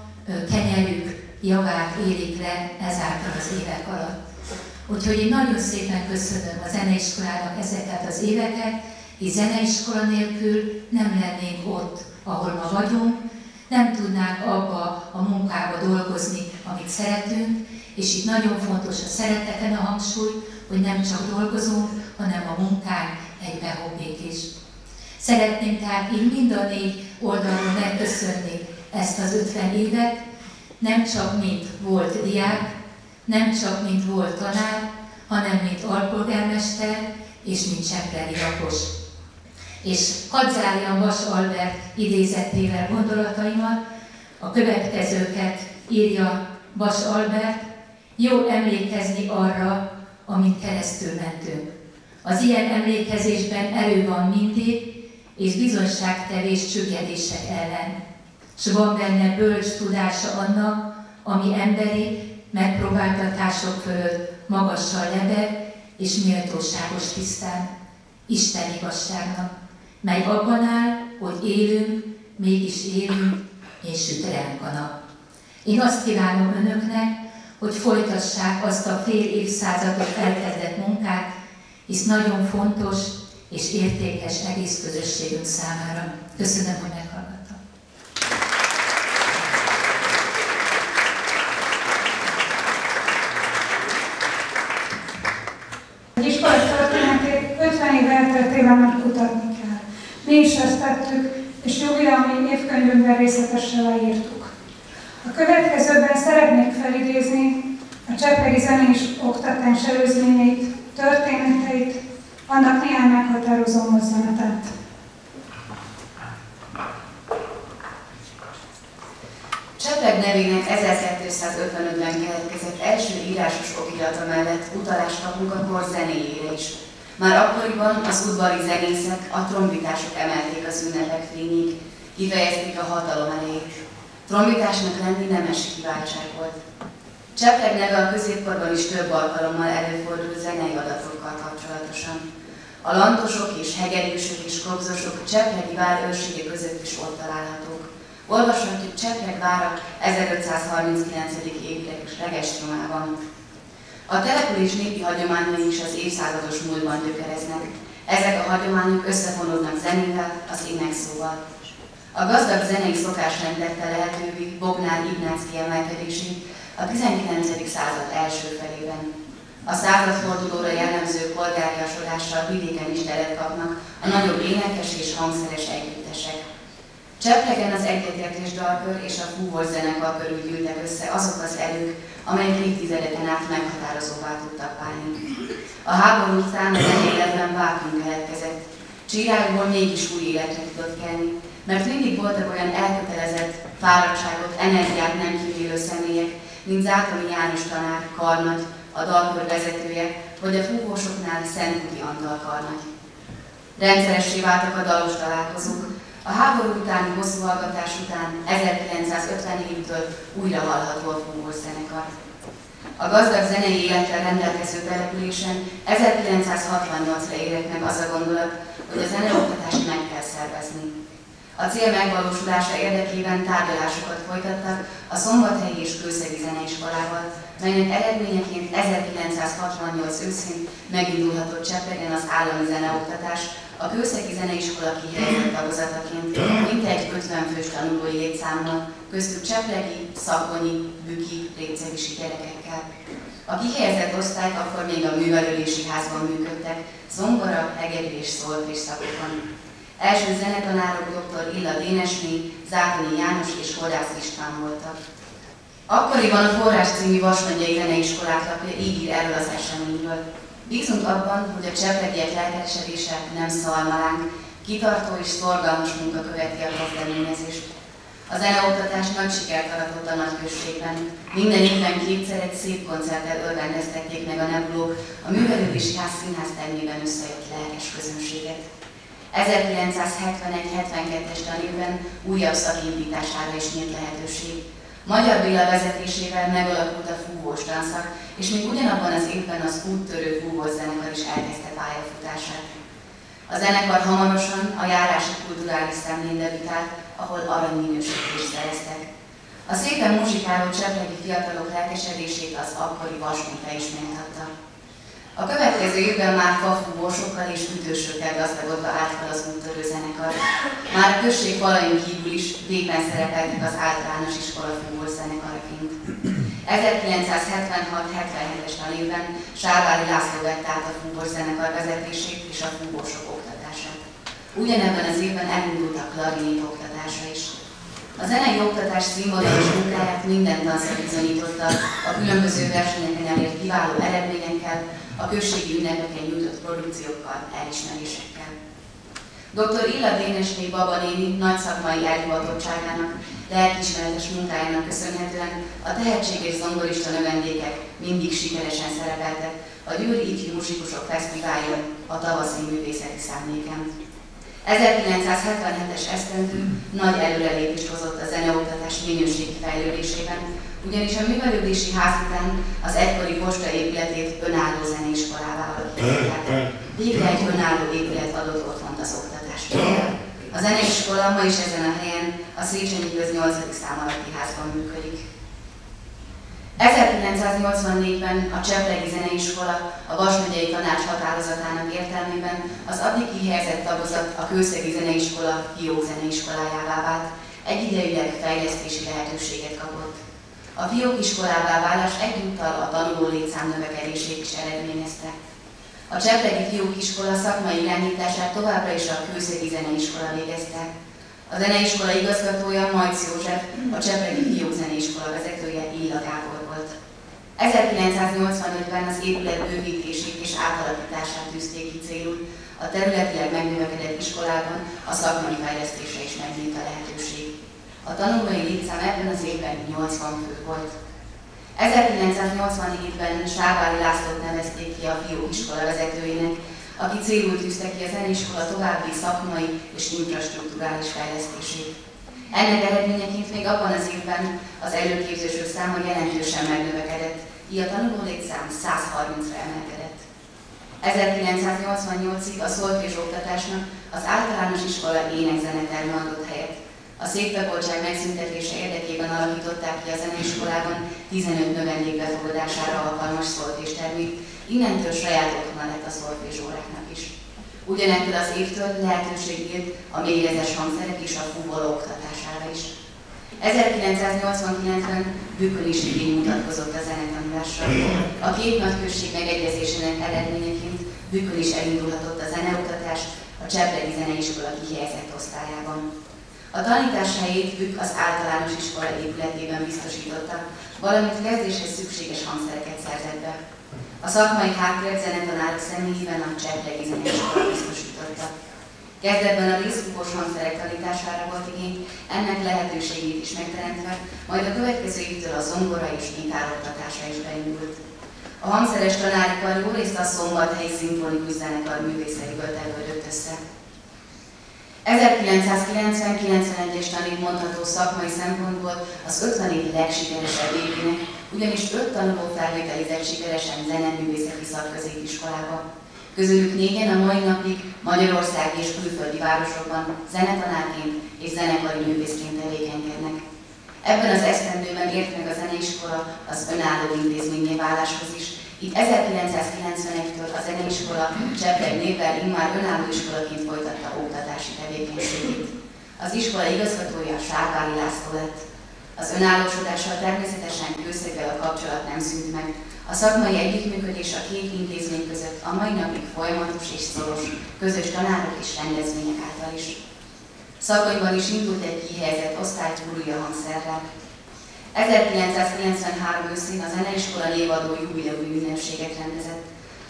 kenyerük javát élik le ezáltal az évek alatt. Úgyhogy én nagyon szépen köszönöm a zeneiskolának ezeket az éveket, és zeneiskola nélkül nem lennénk ott, ahol ma vagyunk, nem tudnánk abba a munkába dolgozni, amit szeretünk, és itt nagyon fontos a szereteten a hangsúly, hogy nem csak dolgozunk, hanem a munkánk egybe hobbék is. Szeretném tehát így mind a négy oldalon megköszönni ezt az 50 évet, nem csak mint volt diák, nem csak mint volt tanár, hanem mint alpolgármester és mint csepreli lakos. És hadd zárjam Vas Albert idézetével gondolataimat, a következőket írja Vas Albert, jó emlékezni arra, amit keresztül mentünk. Az ilyen emlékezésben erő van mindig, és bizonyságtevés csüggedések ellen. S van benne bölcs tudása annak, ami emberi megpróbáltatások fölött magassal lebeg és méltóságos tisztán, Isten igazságnak, mely abban áll, hogy élünk, mégis élünk, és süt a nap. Én azt kívánom önöknek, hogy folytassák azt a fél évszázadot elkezdett munkát, hisz nagyon fontos és értékes egész közösségünk számára. Köszönöm, hogy meghallgattam. Egy iskola történetét 50 év elteltével már kutatni kell. Mi is ezt tettük, és jubileumi évkönyvünkben részletesen leírtuk. A következőben szeretnék felidézni a Cseppegi zenés oktatás előzményeit, történeteit, annak néhány meghatározó mozzanatát. Csepreg nevének 1255-ben keletkezett első írásos okirata mellett utalást kapunk a kor zenéjére is. Már akkoriban az udvari zenészek, a trombitások emelték az ünnepek fényig, kifejezték a hatalom elejét. Trombitásnak lenni nemes kiváltság volt. Csepreg neve a középkorban is több alkalommal előfordult zenei adatokkal kapcsolatosan. A lantosok és hegedűsök és kobzosok Csepregi vár őrsége között is ott találhatók. Olvashatjuk Csepreg vára 1539. épületes regestromában. A település népi hagyományai is az évszázados múltban gyökereznek. Ezek a hagyományok összefonódnak zenével, az énekszóval. A gazdag zenei szokásrend tette lehetővé Bognár Ignác kiemelkedését, a 19. század első felében. A századfordulóra jellemző polgáriasodással vidéken is teret kapnak a nagyobb énekes és hangszeres együttesek. Cseplegen az egyetértés dalkör és a fúvós zenekar körül gyűltek össze azok az erők, amelyek évtizedeken át meghatározóvá tudtak válni. A háború után a zenéletben vákum keletkezett. Csirályból mégis új életre tudott kelni, mert mindig voltak olyan elkötelezett, fáradtságot, energiát nem kívülő személyek, mint Zátami János tanár, karnagy, a dalkör vezetője, vagy a fúvósoknál Szentudi Antal karnagy. Rendszeressé váltak a dalos találkozók. A háború utáni hosszú hallgatás után 1954-től újra hallható a fúvós zenekar. A gazdag zenei élettel rendelkező településen 1968-ra érett meg az a gondolat, hogy a zeneoktatást meg kell szervezni. A cél megvalósulása érdekében tárgyalásokat folytattak a Szombathelyi és Kőszegi Zeneiskolával, melynek eredményeként 1968 őszén megindulhatott Csepregen az állami zeneoktatás, a Kőszegi Zeneiskola kihelyezett tagozataként mintegy 50 fős tanulói létszámmal köztük Cseplegi, Szakonyi, Büki, Récevisi gyerekekkel. A kihelyezett osztályok akkor még a művelődési házban működtek, zongora, hegedű és szolfés szakokon. Első zenetanárok dr. Illa Dénesné, Zátonyi János és Hordász István voltak. Akkoriban a Forrás című Vasmegyei Zeneiskolák lapja így ír erről az eseményről. Bízunk abban, hogy a cseplegiek lelkesedése nem szalmalánk, kitartó és szorgalmas munka követi a kezdeményezést. A zeneoktatás nagy sikert aratott a nagyközségben. Minden évben kétszer egy szép koncerttel örvendeztették meg a nebulók a művelődési ház színház termében összejött lelkes közönséget. 1971-72-es tanévben újabb szakindítására is nyílt lehetőség. Magyar Béla vezetésével megalakult a fúvós tanszak, és még ugyanabban az évben az úttörő fúvós zenekar is elkezdte pályafutását. A zenekar hamarosan a járási kulturális szemlén debütált, ahol aranyminősítést szereztek. A szépen muzsikáló cseplegi fiatalok lelkesedését az akkori vasmunka is méltatta. A következő évben már fafúvósokkal és ütősökkel gazdagodva állt fel az úttörő zenekar. Már a község falain kívül is végben szerepeltek az általános iskola fúvós zenekaraként. 1976-77-es tanévben Sárvári László vett át a fúvós zenekar vezetését és a fúvósok oktatását. Ugyanebben az évben elindult a klarinét oktatása is. A zenei oktatás színvonalas munkáját minden tanszak bizonyította a különböző versenyeken elért kiváló eredményekkel, a községi ünnepeken nyújtott produkciókkal, elismerésekkel. Dr. Illa Dénesné Baba néni nagy szakmai elhivatottságának, lelkismeretes munkájának köszönhetően a tehetséges zongorista növendékek mindig sikeresen szerepeltek a Győri Ifjú Muzsikusok Fesztiváljon, a tavaszi művészeti számléken. 1977-es esztendő nagy előrelépést hozott a zeneoktatás minőségi fejlődésében, ugyanis a művelődési ház után az egykori posta épületét önálló zeneiskolává alakították. Végre egy önálló épület adott otthont az oktatásra. A zeneiskola ma is ezen a helyen a Széchenyi Köz 8. szám alatti házban működik. 1984-ben a Cseplegi Zeneiskola a Vasmegyei Tanács határozatának értelmében az addig kihelyezett tagozat a Kőszegi Zeneiskola fiók zeneiskolájává vált, egyidejűleg fejlesztési lehetőséget kapott. A fiók iskolává válás egyúttal a tanuló létszám növekedését is eredményezte. A Cseplegi Fiók Iskola szakmai irányítását továbbra is a Kőszegi Zeneiskola végezte. A zeneiskola igazgatója Majc József, a Cseplegi Fiók Zeneiskola vezetője Éla Gábor. 1985-ben az épület bővítését és átalakítását tűzték ki célul, a területileg megnövekedett iskolában a szakmai fejlesztése is megnyílt a lehetőség. A tanulói létszám ebben az évben 80 fő volt. 1987-ben Sárvári Lászlót nevezték ki a fiókiskola vezetőjének, aki célul tűzte ki a zeneiskola további szakmai és infrastruktúrális fejlesztését. Ennek eredményeként még abban az évben az előképzősök száma jelentősen megnövekedett, így a tanuló létszám 130-ra emelkedett. 1988-ig a szolfés oktatásnak az általános iskola énekzeneterme adott helyet. A széktagoltság megszüntetése érdekében alakították ki a zeneiskolában 15 növendék befogadására alkalmas szolféstermét, innentől saját otthona lett a szolfés óráknak is. Ugyanettől az évtől lehetőség nyílt a mérgezes hangszerek és a fúvoló oktatására is. 1989-ben Bükön is igény mutatkozott a zenetanulásra. A két nagyközség megegyezésének eredményeként Bükön is elindulhatott a zeneoktatás a Cseplegi Zeneiskola kihelyezett osztályában. A tanítás helyét Bükk az általános iskola épületében biztosította, valamint kezdéshez szükséges hangszereket szerzett be. A szakmai hátteret zenetanárok személyében a Cseplegi Zeneiskola biztosította. Kezdetben a részfúvós hangszerek tanítására volt igény, ennek lehetőségét is megteremtve, majd a következő évtől a zongora és gitár oktatása is beindult. A hangszeres tanári kar jó részt a Szombathelyi Szimfonikus Zenekar művészeiből tevődött össze. 1990-91-es tanév mondható szakmai szempontból az 50 év legsikeresebb évének, ugyanis öt tanuló felvételizett sikeresen zeneművészeti szakközépiskolába. Közülük négyen a mai napig Magyarország és külföldi városokban zenetanárként és zenekari művészként tevékenykednek. Ebben az esztendőben ért meg a zeneiskola az önálló intézményé váláshoz is, itt 1991-től a zeneiskola Csepleg névvel immár önálló iskolaként folytatta oktatási tevékenységét. Az iskola igazgatója Sárvári László lett. Az önállósodással természetesen kőszeggel a kapcsolat nem szűnt meg. A szakmai együttműködés a két intézmény között a mai napig folyamatos és szoros, közös tanárok és rendezvények által is. Szakonyban is indult egy kihelyezett osztálytúrúja hangszerrel. 1993 őszén a zeneiskola névadó jubileumi ünnepséget rendezett.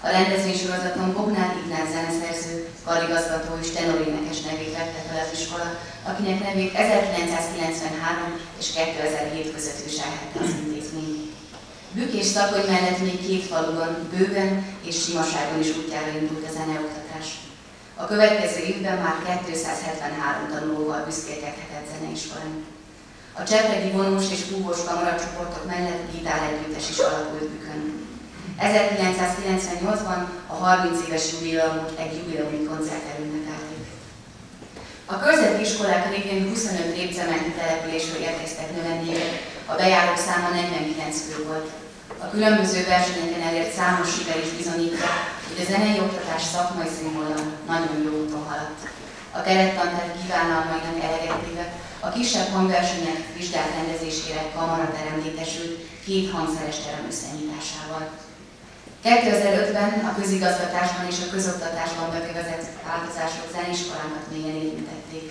A rendezvénysorozaton Bognár Ignác zeneszerző, karigazgató és tenorénekes nevét vette fel az iskola, akinek nevét 1993 és 2007 között viselhette az intézmény. Bük és Szakony mellett még két faluban, Bőven és Simaságon is útjára indult a zeneoktatás. A következő évben már 273 tanulóval büszkélkedhetett zeneiskolán. A csepregi vonós és húvós kamaracsoportok mellett együttes is alakult Bükön. 1998-ban a 30 éves jubileumot egy jubileumi koncerttel ünnepelték. A körzeti iskolák révén 25 répcementi településről érkeztek növendégek, a bejárók száma 49 fő volt. A különböző versenyeken elért számos siker is bizonyítja, hogy a zenei oktatás szakmai színvonal nagyon jó úton haladt. A kerettanterv kívánalmainak eleget a kisebb hangversenyek vizsgák rendezésére kamaraterem létesült két hangszeres terem összenyitásával. 2005-ben a közigazgatásban és a közoktatásban bevezetett változások zeniskolánkat mélyen érintették.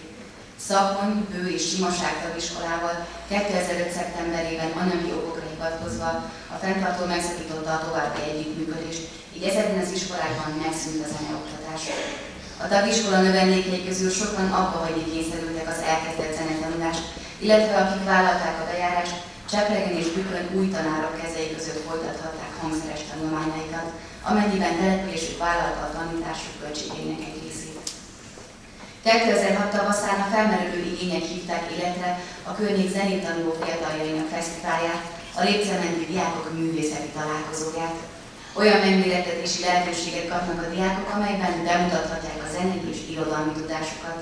Szakmony, Bő és Simaság tagiskolával 2005. szeptemberében anyagi okokra hivatkozva a fenntartó megszakította a további együttműködést, így ezekben az iskolákban megszűnt a zeneoktatás. A tagiskola növendékei közül sokan abba hagyni kényszerültek az elkezdett zenetanulást, illetve akik vállalták a bejárást, Csepregen és Bükön új tanárok kezei között folytathatták hangszeres tanulmányaikat, amennyiben településük vállalta a tanításuk költségeinek egy részét. 2006 tavaszán a felmerülő igények hívták életre a környék zenétanuló fiataljainak fesztiválját, a Lépcementi Diákok Művészeti Találkozóját. Olyan megmérettetési lehetőséget kapnak a diákok, amelyben bemutathatják a zenei és irodalmi tudásukat.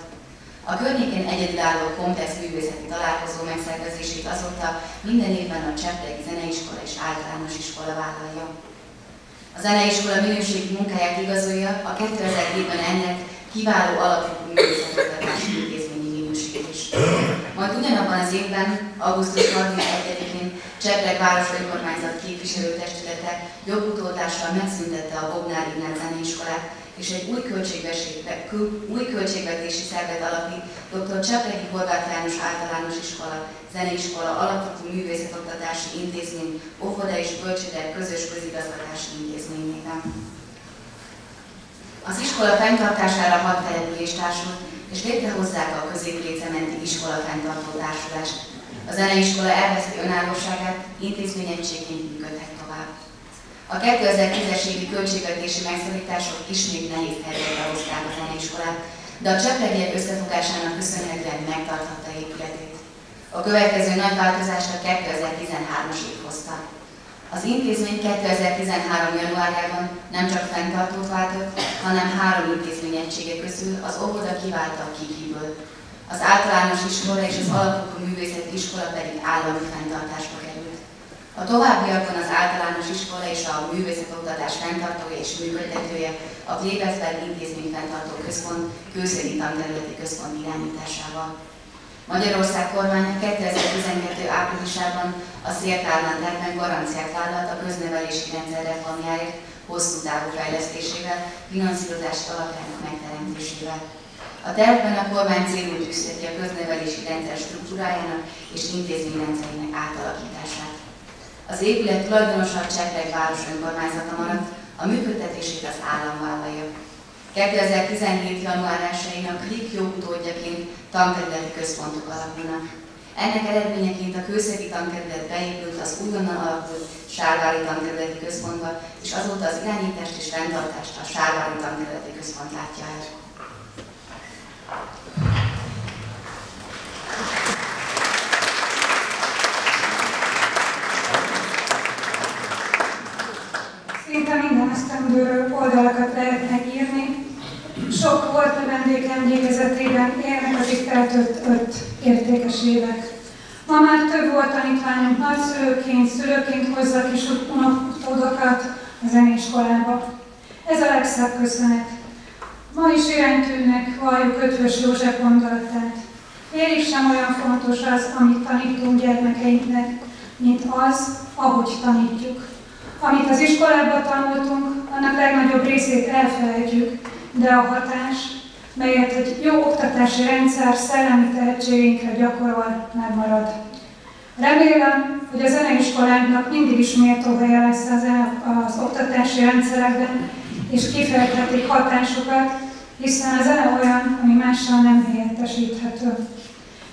A környéken egyedülálló komplex művészeti találkozó megszervezését azóta minden évben a Csepregi Zeneiskola és Általános Iskola vállalja. A zeneiskola minőségi munkáját igazolja a 2007-ben ennek kiváló alapfokú is. Majd ugyanabban az évben, augusztus 31-én Csepreg város önkormányzat képviselőtestülete jogutódással megszüntette a Bognár Ignác zeneiskolát, és egy új, új költségvetési szervet alapít dr. Csepregi Horváth János Általános Iskola, Zeneiskola, Alapvető Művészetoktatási Intézmény, Óvoda és Bölcsőder Közös Közigazgatási Intézményében. Az iskola fenntartására hat település társult, és létrehozzák a középlécementi iskola fenntartó társulást. A zeneiskola elveszti önállóságát, intézményegységként működhet tovább. A 2010-es évi költségvetési megszorítások ismét nehéz helyzetre hozták a zeneiskolát, de a cseplegiek összefogásának köszönhetően megtarthatta épületét. A következő nagy változást a 2013-as év hozta. Az intézmény 2013. januárjában nem csak fenntartót váltott, hanem három intézmény egysége közül az óvoda kiválta a kikiből. Az általános iskola és az alapfokú művészeti iskola pedig állami fenntartásba került. A továbbiakban az általános iskola és a művészetoktatás fenntartója és működtetője a Klebesberg Intézmény Fenntartó Központ Kőszegi Tanterületi Központ irányításával. Magyarország kormánya 2012. áprilisában a Szélkálmán tervben garanciát vállalt a köznevelési rendszer reformjáért, hosszú távú fejlesztésével, finanszírozási alapjának megteremtésével. A tervben a kormány célul tűzheti a köznevelési rendszer struktúrájának és intézményrendszerének átalakítását. Az épület tulajdonosa a Csepreg város önkormányzata maradt, a működtetését az állam vállalja. 2017. január 1-én a KLIK jogutódjaként tankerületi központok alakulnak. Ennek eredményeként a kőszegi tankerület beépült az újonnan alakult Sárvári tankerületi központba, és azóta az irányítást és fenntartást a Sárvári tankerületi központ látja el. Szinte minden esztendőről oldalakat lehetnek. Sok volt növendék emlékezetében élnek az öt értékes évek. Ma már több volt tanítványunk nagyszülőként, szülőként hozza kis unokodokat a zenéskolába. Ez a legszebb köszönet. Ma is iránytűnnek valljuk Ötvös József gondolatát. mégsem olyan fontos az, amit tanítunk gyermekeinknek, mint az, ahogy tanítjuk. Amit az iskolában tanultunk, annak legnagyobb részét elfelejtjük, de a hatás, melyet egy jó oktatási rendszer szellemi tehetségünkre gyakorol, megmarad. Remélem, hogy a zeneiskoláknak mindig is méltó helye lesz az, az oktatási rendszerekben, és kifejthetik hatásokat, hiszen a zene olyan, ami mással nem helyettesíthető.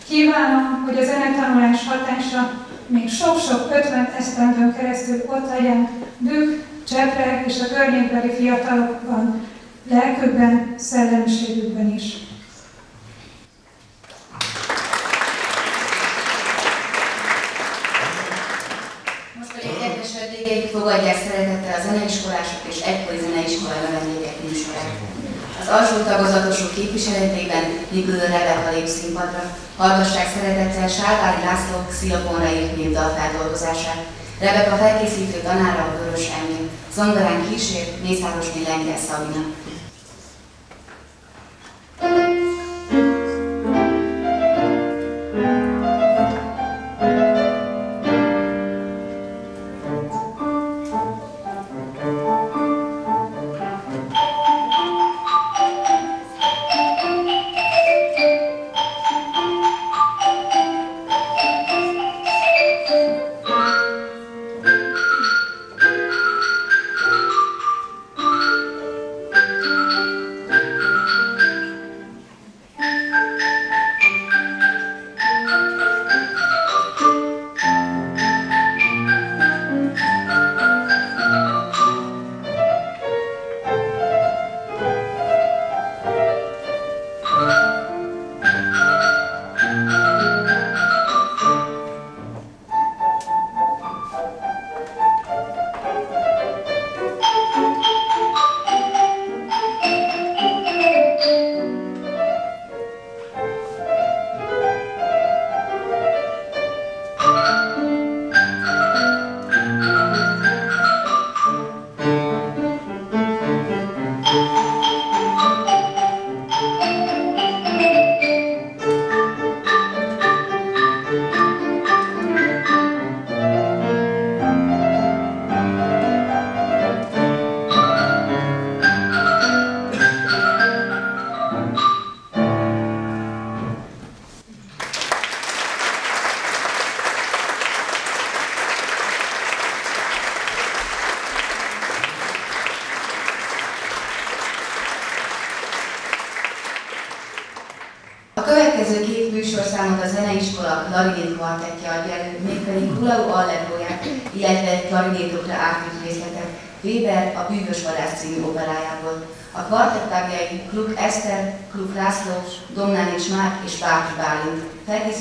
Kívánom, hogy a zenetanulás hatása még sok-sok 50 esztendőn keresztül ott legyen Bükk, Csepre és a környékbeli fiatalokban, lelkükben, szellemiségükben is. Most pedig kedves vendégeik fogadják szeretettel a zeneiskolások és egykori zeneiskola vendégek műsorát. Az alsó tagozatosok képviseletében Nigül Rebeka lép színpadra, hallgassák szeretettel Sárvári László xilofonra írt népdal feldolgozását. Rebeka felkészítő tanára a Vörös Emil, zongorán kísér Mészárosné Lengyel Szabina.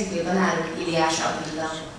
Felkészítő tanárok Iliás Attila.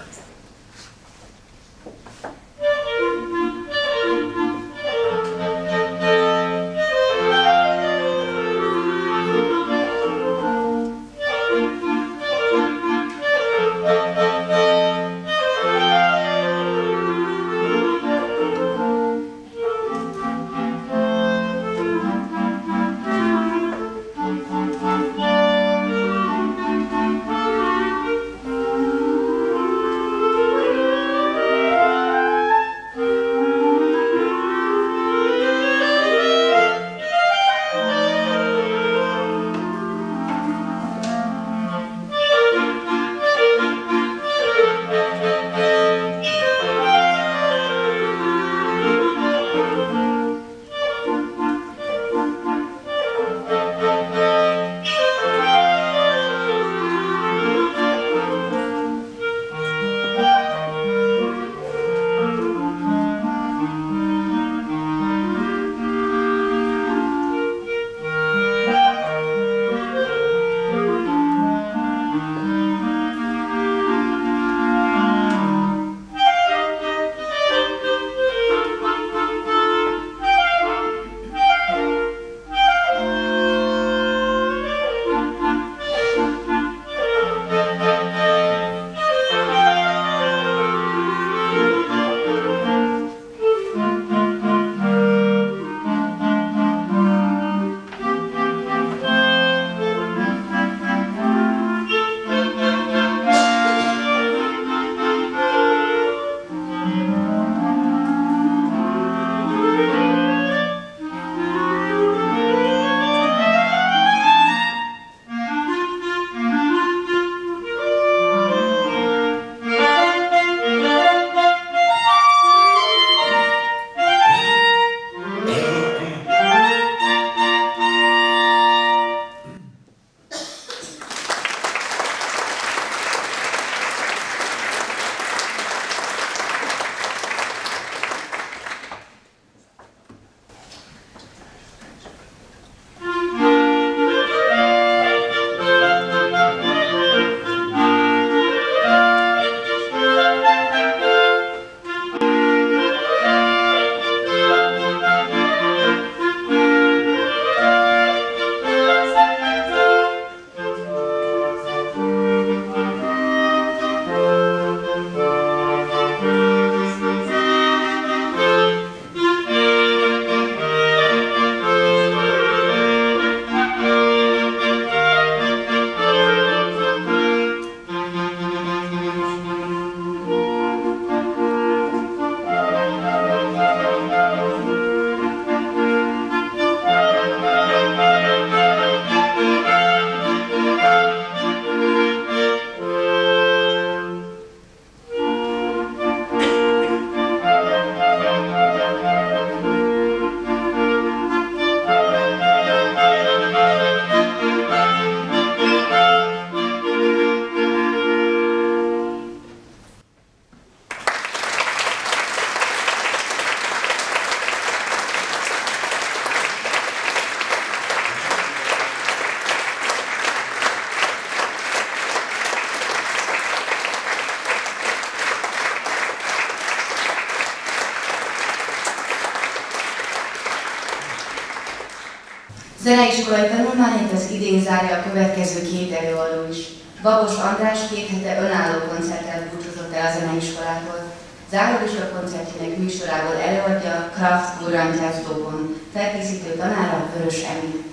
Tanulmányait az idén zárja a következő két előadó is. Babos András két hete önálló koncerttel búcsúzott el a zeneiskolától. Záródista koncertjének műsorából előadja Kraft Gurantját Dobon, felkészítő tanára Vörös Emi.